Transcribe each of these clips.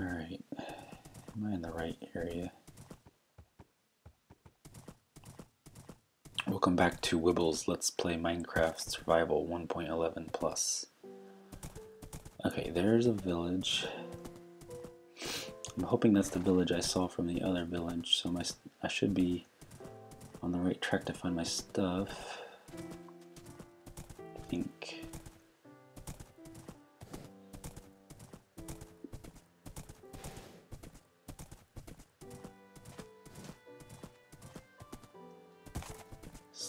Alright, am I in the right area? Welcome back to Wibbles Let's Play Minecraft Survival 1.11 Plus. Okay, there's a village. I'm hoping that's the village I saw from the other village, so my I should be on the right track to find my stuff. I think.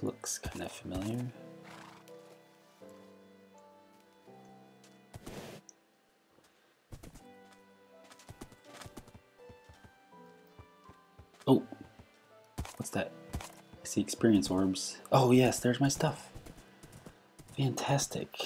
Looks kind of familiar. Oh, what's that? I see experience orbs. Oh yes, there's my stuff. Fantastic.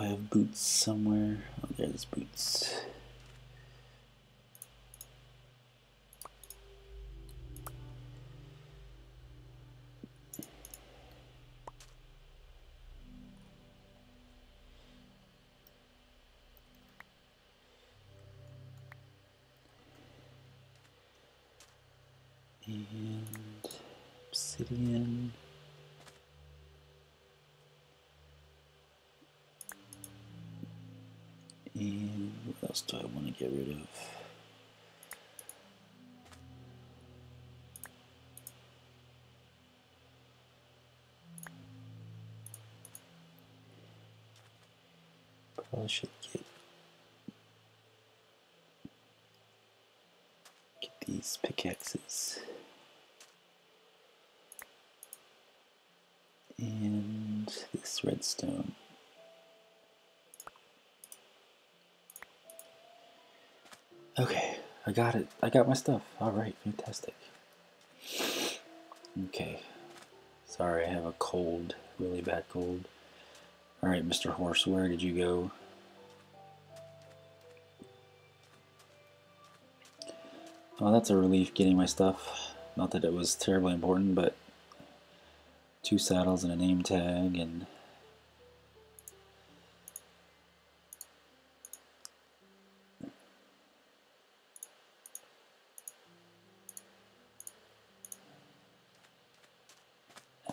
I have boots somewhere? Oh, there's boots. And obsidian. And what else do I want to get rid of? Probably should get get these pickaxes. And this redstone. I got it. I got my stuff. All right, fantastic. Okay. Sorry, I have a cold, really bad cold. All right, Mr. Horse, where did you go? Well, that's a relief getting my stuff. Not that it was terribly important, but two saddles and a name tag and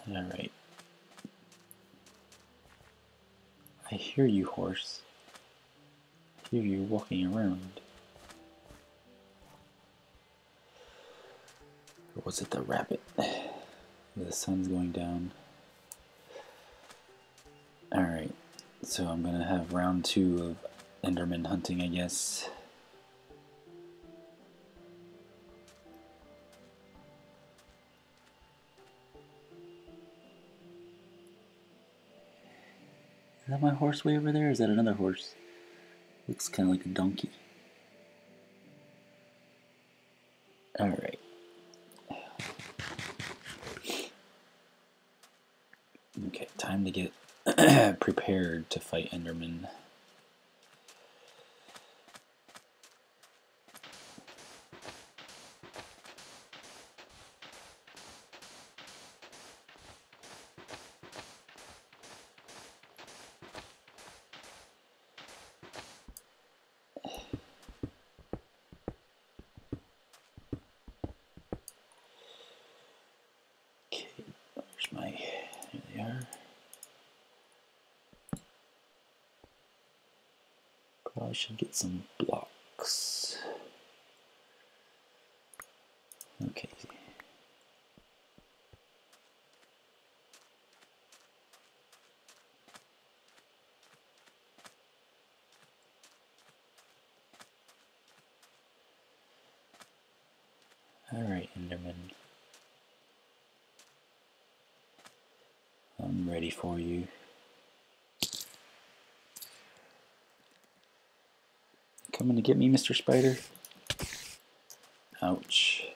All right. I hear you, horse. I hear you walking around. Or was it the rabbit? The sun's going down. Alright, so I'm gonna have round two of Enderman hunting, I guess. Is that my horse way over there? Is that another horse? Looks kind of like a donkey. Alright. Okay, time to get prepared to fight Enderman. My. Here they are. Probably should get some blocks. Okay. All right, Enderman. I'm ready for you. Coming to get me, Mr. Spider? Ouch.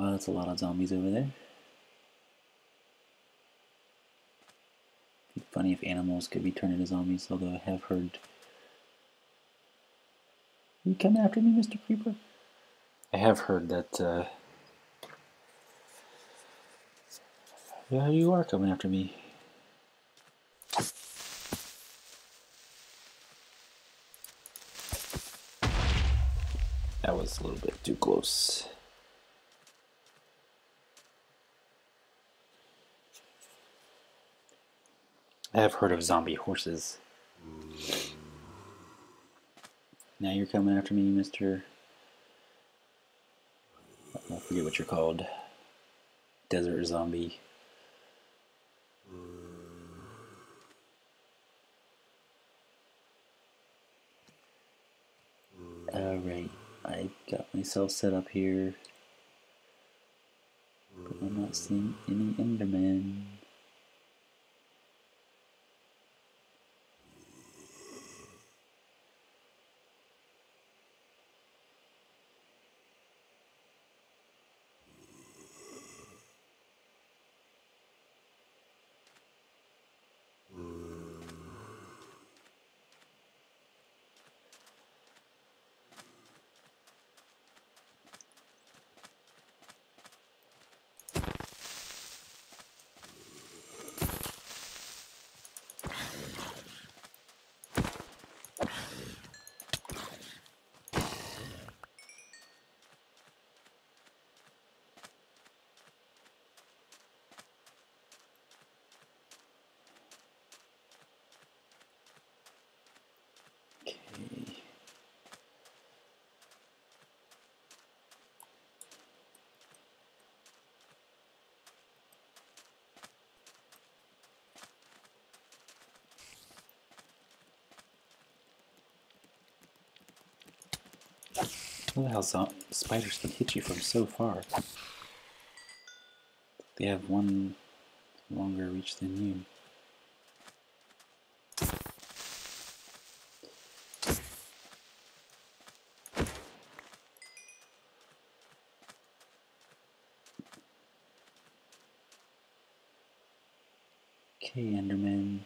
Wow, that's a lot of zombies over there. Be funny if animals could be turned into zombies, although I have heard. you come after me, Mr. Creeper? I have heard that. Uh... Yeah, you are coming after me. That was a little bit too close. I have heard of zombie horses. Now you're coming after me, Mr. I forget what you're called. Desert zombie. Alright, I got myself set up here. But I'm not seeing any Endermen. Okay. Look how zo- spiders can hit you from so far. They have one longer reach than you. Okay, Enderman.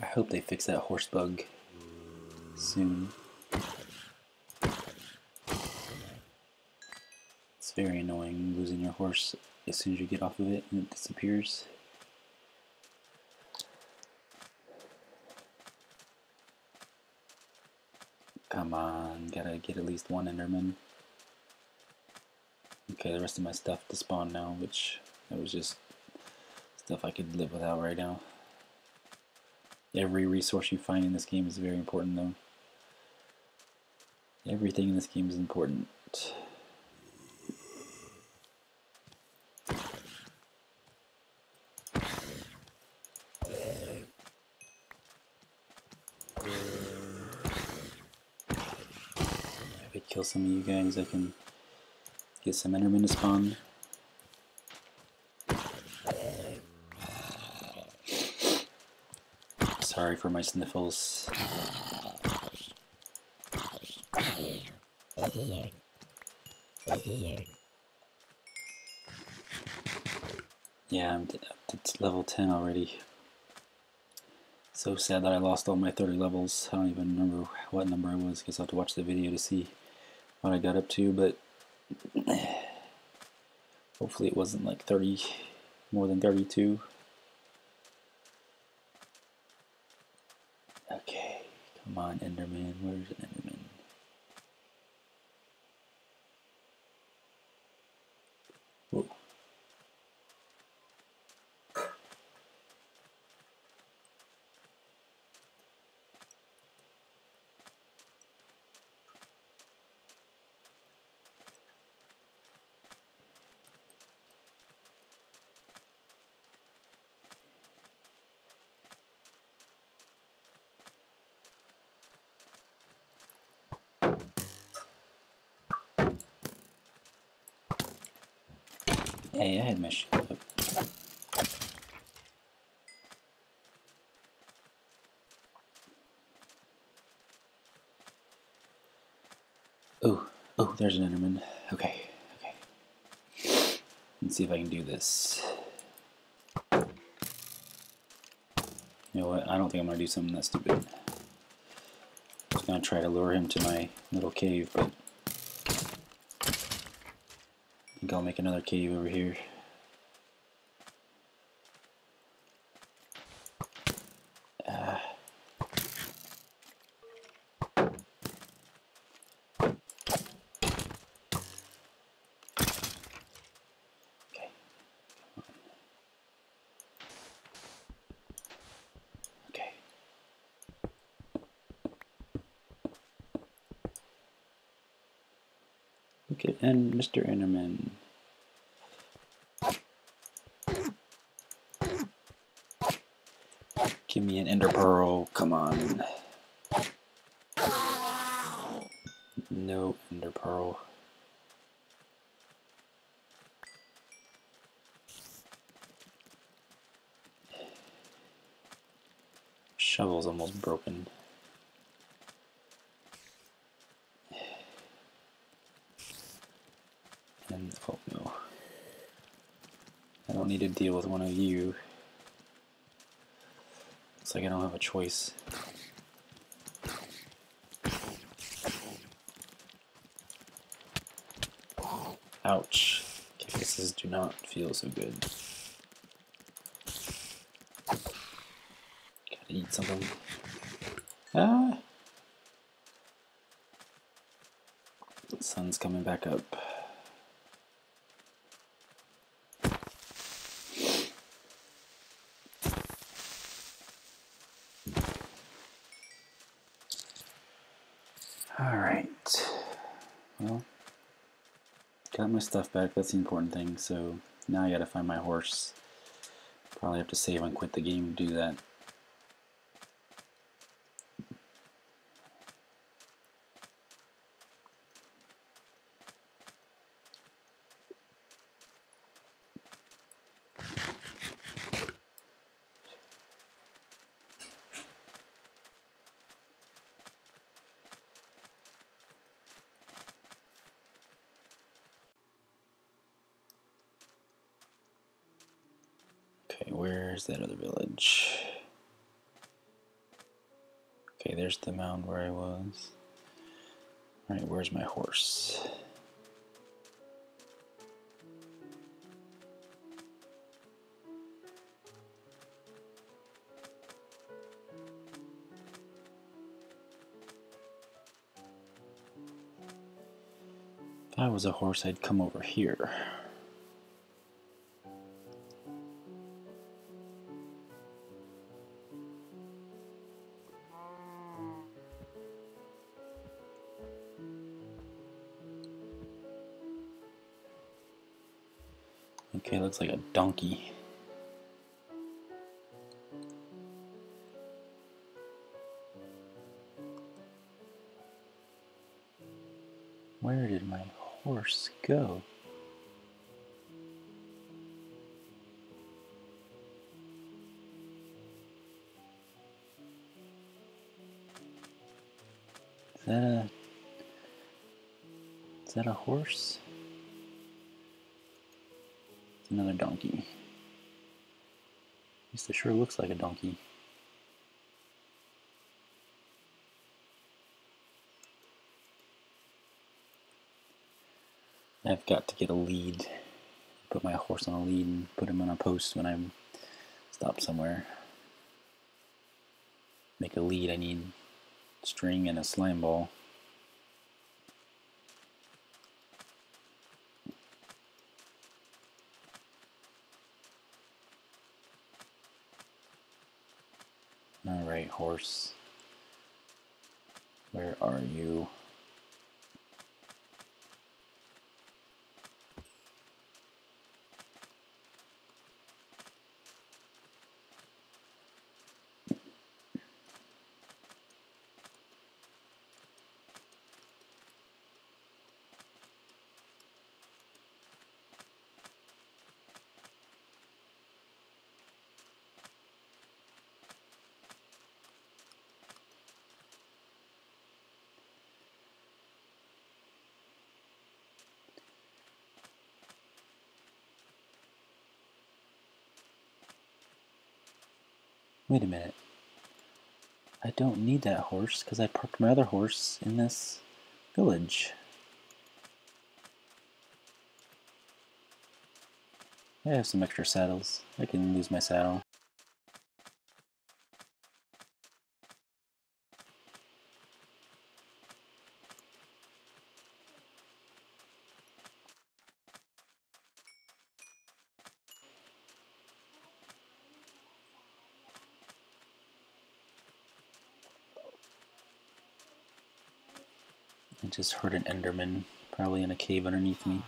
I hope they fix that horse bug soon. It's very annoying losing your horse as soon as you get off of it and it disappears. Come on, gotta get at least one Enderman. Okay, the rest of my stuff to spawn now, which that was just stuff I could live without right now. Every resource you find in this game is very important though. Everything in this game is important. If I kill some of you guys, I can get some Endermen to spawn. Sorry for my sniffles. Yeah, I'm up to level 10 already. So sad that I lost all my 30 levels. I don't even remember what number I was. Guess I'll have to watch the video to see what I got up to, but hopefully it wasn't like 30, more than 32. Okay, come on, Enderman. Where's an Enderman? Hey, I had my shit up. Oh, oh, there's an Enderman. Okay, okay. Let's see if I can do this. You know what? I don't think I'm gonna do something that stupid. I'm Just gonna try to lure him to my little cave, but I think I'll make another cave over here. Look at and Mr. Enderman. Give me an ender pearl. Come on. No ender pearl. Shovel's almost broken. And oh no. I don't need to deal with one of you. Looks like I don't have a choice. Ouch. Kisses do not feel so good. Gotta eat something. Ah! The sun's coming back up. Alright. Well, got my stuff back. That's the important thing. So now I gotta find my horse. Probably have to save and quit the game to do that. Okay, where's that other village? Okay, there's the mound where I was. Alright, where's my horse? If I was a horse, I'd come over here. Okay, looks like a donkey. Where did my horse go? Is that a Is that a horse? Another donkey. At least it sure looks like a donkey. I've got to get a lead. Put my horse on a lead and put him on a post when I'm stopped somewhere. Make a lead, I need string and a slime ball. Alright, horse. Where are you? Wait a minute. I don't need that horse because I parked my other horse in this village. I have some extra saddles. I can lose my saddle. I just heard an Enderman, probably in a cave underneath me.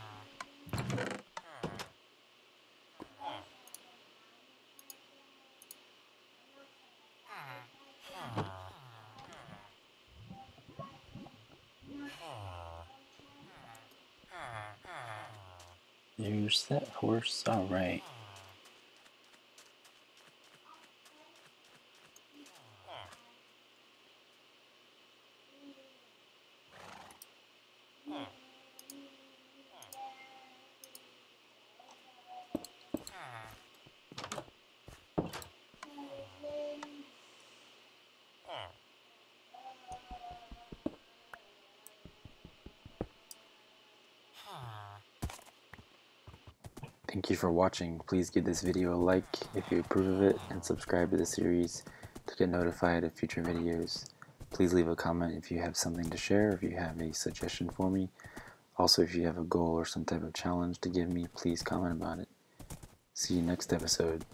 There's that horse. Alright. Thank you for watching. Please give this video a like if you approve of it and subscribe to the series to get notified of future videos. Please leave a comment if you have something to share, if you have a suggestion for me. Also, if you have a goal or some type of challenge to give me, please comment about it. See you next episode.